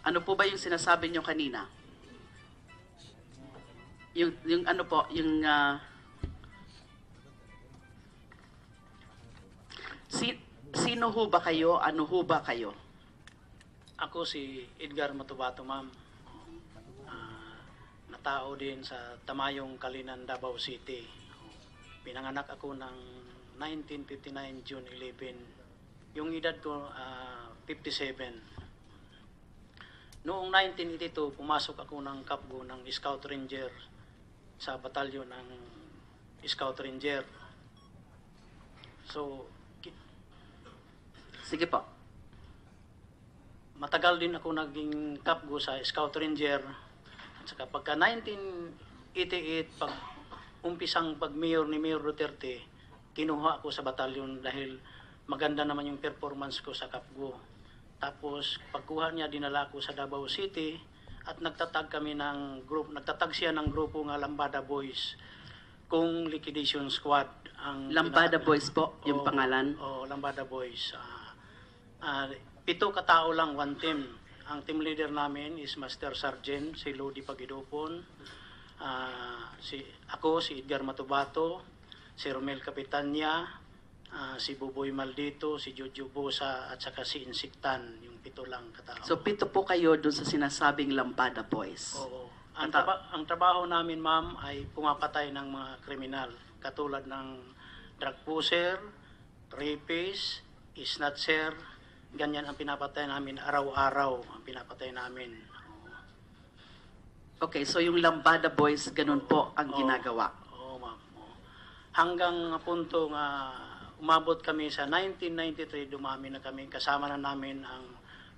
Ano po ba yung sinasabi nyo kanina? Yung, yung ano po, yung... ah, si, sino ho ba kayo? Ano ho ba kayo? Ako si Edgar Matubato, ma'am. Ah, natao din sa Tamayong Kalinan, Davao City. Pinanganak ako ng 1959, June 11. Yung edad ko, ah, 57. Noong 1982, pumasok ako ng Kapgo ng Scout Ranger sa batalyon ng Scout Ranger. So, Sige po. matagal din ako naging kapgo sa Scout Ranger. At saka pagka 1988, pag umpisang pag mayor ni Mayor Duterte, kinuha ako sa batalyon dahil maganda naman yung performance ko sa kapgo. Tapos pagkuha niya, dinala ko sa Davao City at nagtatag kami ng group, nagtatag siya ng grupo nga Lambada Boys kung liquidation squad ang Lambada Boys po, yung Oo, pangalan. Oo, Lambada Boys. Ah, ah, pito katao lang, one team. Ang team leader namin is Master Sergeant, si Lodi Pagidopon. Ah, si, ako, si Edgar Matubato, si Romel Capitania, ah, si Buboy Maldito, si Jojo Bosa, at saka si Insiktan, yung pito lang katao. So pito po kayo dun sa sinasabing Lambada Boys. Oo. Ang, traba- ang trabaho namin, ma'am, ay pumapatay ng mga kriminal. Katulad ng drug pusher, rapist, snatcher, ganyan ang pinapatay namin araw-araw. Ang pinapatay namin. Okay, so yung Lambada Boys, ganun po ang Oo. ginagawa. Oo, ma'am. Oo. Hanggang punto nga umabot kami sa 1993, dumami na kami. Kasama na namin ang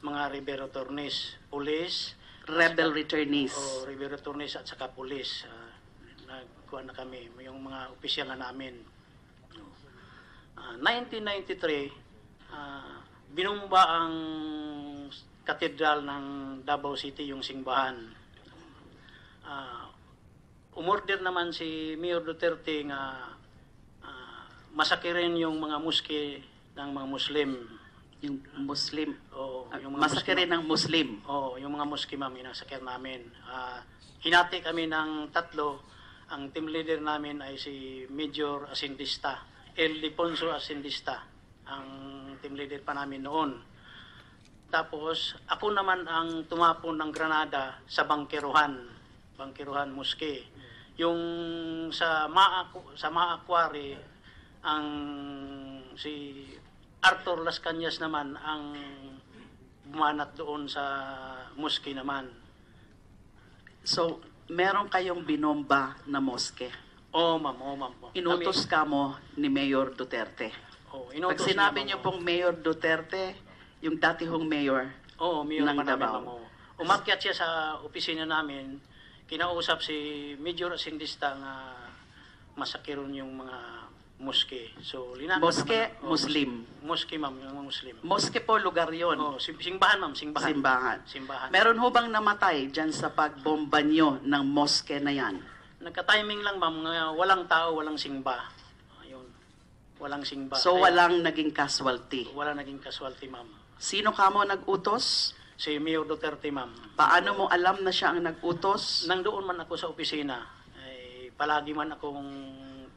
mga Rivero Tornes, police, Rebel returnees. o Rivero Tornes at saka police. Uh, nagkuha na kami, yung mga opisyal na namin. Ah, 1993, ah, binumba ang katedral ng Davao City, yung simbahan. Ah, umorder naman si Mayor Duterte nga ah, masakirin yung mga muski ng mga Muslim. Yung Muslim. O, Ah, yung mga Masakere ng Muslim. Oo, yung mga muski ma'am, inasakyan namin. Ah, hinati kami ng tatlo. Ang team leader namin ay si Major Asindista, El Liponso Asindista, ang team leader pa namin noon. Tapos, ako naman ang tumapon ng granada sa Bangkeruhan, Bangkeruhan Muski. Yung sa Maa, sa Maa Quarry, ang si Arthur Las Cañas naman ang bumanat doon sa Muski naman. So, meron kayong binomba na moske. Oo, ma'am, oo, ma'am. po. Inutos ka mo ni Mayor Duterte. Kami, oo, Pag inutos sinabi niyo pong Mayor Duterte, yung dati hong mayor, Oo, mayor ng namin, Davao. oo. Umakyat siya sa opisina namin, kinausap si Major Asindista nga masakiron yung mga muski. So, linatag Moske, naman- oo, Muslim. Muski, ma'am, yung Muslim. moske po lugar yon. Sim- simbahan, ma'am, simbahan. Simbahan. Simbahan. Meron ho bang namatay dyan sa pagbomba nyo ng moske na yan? Nagka-timing lang, ma'am, nga walang tao, walang simba. Ayun. Walang simba. So, Kaya walang naging casualty. Wala naging casualty, ma'am. Sino ka mo nag-utos? Si Mayor Duterte, ma'am. Paano mo alam na siya ang nag-utos? Nang doon man ako sa opisina, ay palagi man akong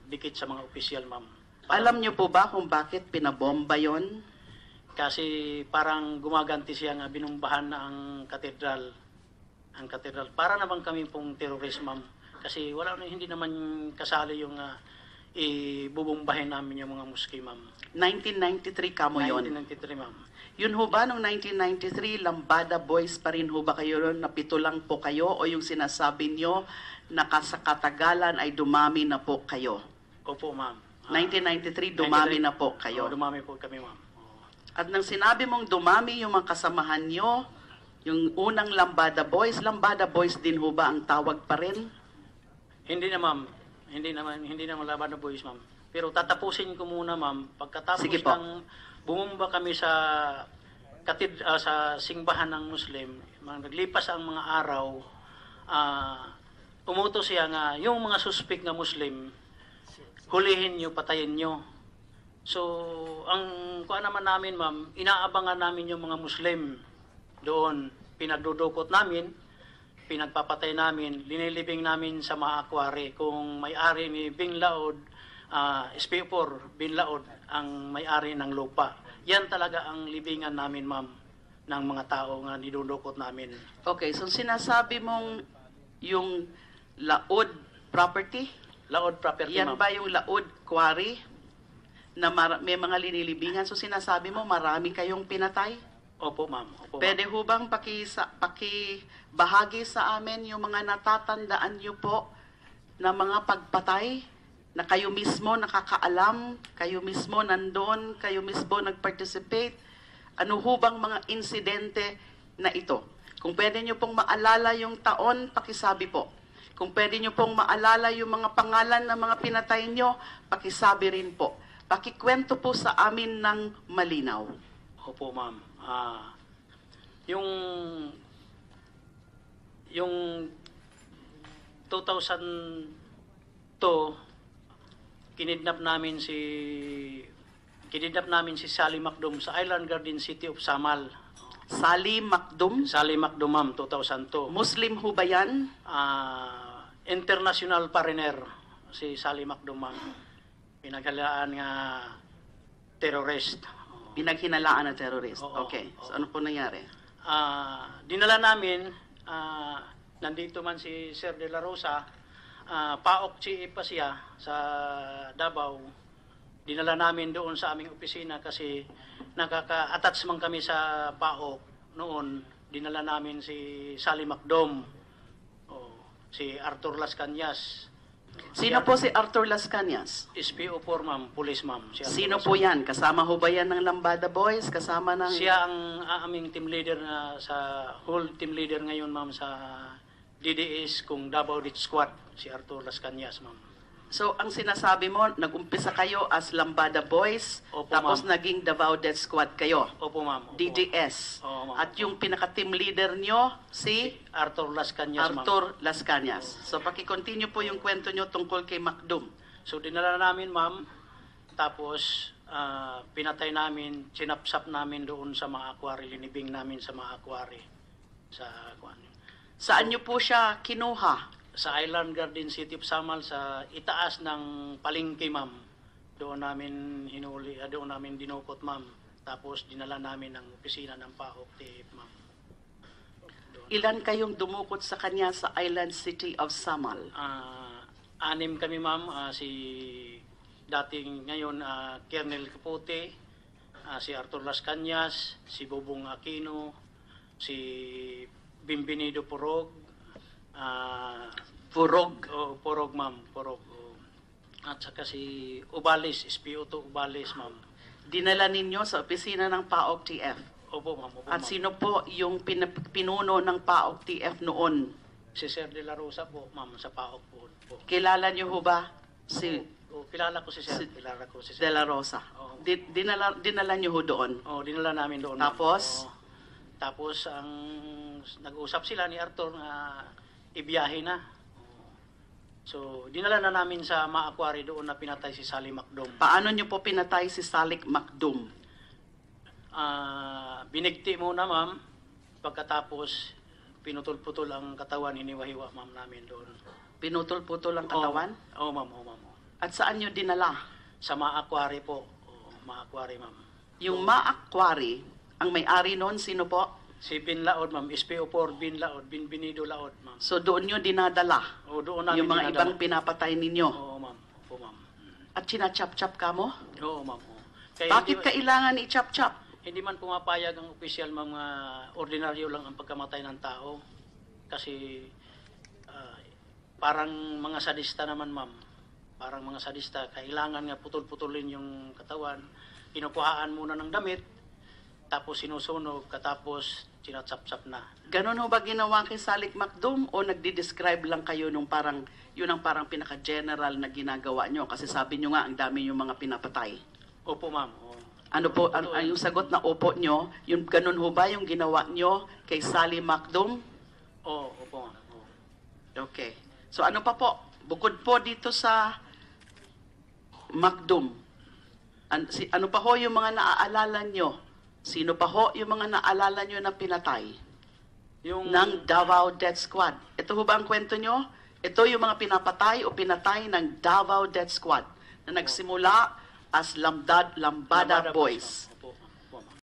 dikit sa mga opisyal, ma'am. Alam niyo po ba kung bakit pinabomba yon? Kasi parang gumaganti siya nga binumbahan na ang katedral. Ang katedral. Para naman kami pong terrorist, ma'am. Kasi wala na, hindi naman kasali yung uh, ibubumbahin namin yung mga muski, ma'am. 1993 ka mo yon. 1993, ma'am. Yun ho ba noong 1993, Lambada Boys pa rin ho ba kayo ron? Napito lang po kayo? O yung sinasabi nyo na sa katagalan ay dumami na po kayo? Opo, ma'am. Ah, 1993, dumami 93. na po kayo. Oo, dumami po kami, ma'am. Oo. At nang sinabi mong dumami yung mga kasamahan nyo, yung unang Lambada Boys, Lambada Boys din ho ba ang tawag pa rin? Hindi na, ma'am. Hindi naman, hindi naman laban na boys, ma'am. Pero tatapusin ko muna, ma'am. Pagkatapos Sige po. ng bumumba kami sa katid ah, sa simbahan ng Muslim, naglipas ang mga araw, ah umutos siya nga yung mga suspect na Muslim, hulihin nyo, patayin nyo. So, ang kuha naman namin, ma'am, inaabangan namin yung mga Muslim doon pinagdudukot namin, pinagpapatay namin, linilibing namin sa mga akwari. Kung may-ari ni Bing Laod, uh, SP4 Bin Laod, ang may-ari ng lupa. Yan talaga ang libingan namin, ma'am, ng mga tao nga nidudukot namin. Okay, so sinasabi mong yung laod property, Laod property, yan ma'am. ba yung laod quarry na mar- may mga linilibingan? So sinasabi mo marami kayong pinatay? Opo, ma'am. Opo, ma'am. Pwede ho bang paki, sa, paki bahagi sa amin yung mga natatandaan niyo po na mga pagpatay na kayo mismo nakakaalam, kayo mismo nandun, kayo mismo nag-participate? Ano ho bang mga insidente na ito? Kung pwede niyo pong maalala yung taon, pakisabi po. Kung pwede niyo pong maalala yung mga pangalan ng mga pinatay niyo, pakisabi rin po. Pakikwento po sa amin ng malinaw. Opo, ma'am. Ah, yung yung 2002 kinidnap namin si kinidnap namin si Sally Macdom sa Island Garden City of Samal. Sally Macdum, Sally Macdom, ma'am, 2002. Muslim ho ba yan? Ah, international foreigner si Sally Macdom, ma'am. Pinaghalaan nga terrorist. Pinaghinalaan na terrorist. Oo, okay. oo. So ano po nangyari? Ah, dinala namin, ah, nandito man si Sir De La Rosa, ah, paok si pa siya sa Davao. Dinala namin doon sa aming opisina kasi nakaka-attach man kami sa paok noon. Dinala namin si Sally Macdom, si Arthur Las Cañas, Sino po si Arthur Las Cañas? SPO4 ma'am, police ma'am. Si Arthur Sino Las po yan? Kasama ho ba yan ng Lambada Boys? Kasama ng... Siya ang aming team leader na sa whole team leader ngayon ma'am sa DDS kung Davao Death Squad si Arthur Las Cañas ma'am. So, ang sinasabi mo, nag-umpisa kayo as Lambada Boys, Opo, tapos ma'am. naging Davao Death Squad kayo. Opo ma'am. Opo. DDS. Oo, ma'am. At yung pinaka-team leader nyo, si Arthur Las Cañas ma'am. Arthur Las Cañas. So, paki-continue po yung kwento nyo tungkol kay Macdum. So dinala namin ma'am tapos ah, pinatay namin, sinapsap namin doon sa mga aquari, linibing namin sa mga aquari sa kuan. Saan nyo po siya kinuha? Sa Island Garden City of Samal sa itaas ng palengke ma'am. Doon namin hinuli, ah, doon namin dinukot ma'am. Tapos dinala namin ng opisina ng PAOK TF ma'am. Doon. Ilan kayong dumukot sa kanya sa Island City of Samal? Ah, anim kami ma'am, Ah, si dating ngayon ah, Colonel Capote, ah, si Arthur Las Cañas, si Bobong Aquino, si Bimbinido Porog, ah, Purog. Oh, porog ma'am, porog. oh. At saka si Ubalis, SPO2 Ubalis ma'am. Dinala ninyo sa opisina ng PAOK TF. Opo ma'am, opo At ma'am. sino po yung pin- pinuno ng PAOK TF noon? Si Sir De La Rosa po ma'am sa PAOK po. po. Kilala niyo ho ba si Oh, kilala ko si Sir, Si- kilala ko si De Sir. La Rosa? Oo. Di- dinala, dinala niyo ho doon? Oh, dinala namin doon. Tapos? Oo. tapos ang nag-usap sila ni Arthur na ibiyahe na. So, dinala na namin sa mga aquari doon na pinatay si Sally Macdom. Paano niyo po pinatay si Salik Macdum? Ah, binigti muna ma'am. Pagkatapos pinutol-putol ang katawan hiniwa-hiwa ma'am namin doon. Pinutol-putol ang katawan? Oo, oh, ma'am, oo, ma'am. oo. At saan niyo dinala? Sa mga aquari po. Oo, mga aquari ma'am. Yung Ma-Aquari, ang may-ari noon, sino po? Si Bin Laod ma'am, SPO4 Bin Laod, Bin Binido Laod ma'am. So doon niyo dinadala O doon namin yung mga dinadala. ibang pinapatay ninyo. Oo ma'am, oo ma'am. At sinachap-chap ka mo? Oo ma'am. oo. Kaya Bakit hindi, kailangan i-chap-chap? hindi man pumapayag ang opisyal mga ordinaryo lang ang pagkamatay ng tao. Kasi ah, parang mga sadista naman ma'am. Parang mga sadista, kailangan nga putol-putulin yung katawan. Kinukuhaan muna ng damit, tapos sinusunog, katapos sinatsap-sap na. Ganon ho ba ginawa kay Salik Macdum o nagdi-describe lang kayo nung parang, yun ang parang pinaka-general na ginagawa nyo? Kasi sabi nyo nga, ang dami yung mga pinapatay. Opo ma'am. Ano po, ang, ang yung sagot na opo nyo, yung ganon ho ba yung ginawa nyo kay Sally Macdum? Oo, opo oo. Okay. So ano pa po? Bukod po dito sa Macdum, an, si, ano pa ho yung mga naaalala nyo? Sino pa ho yung mga naaalala nyo na pinatay? Yung, ng Davao Death Squad. Ito ho ba ang kwento nyo? Ito yung mga pinapatay o pinatay ng Davao Death Squad na nagsimula as Lambdad, Lambada, Lambada Boys.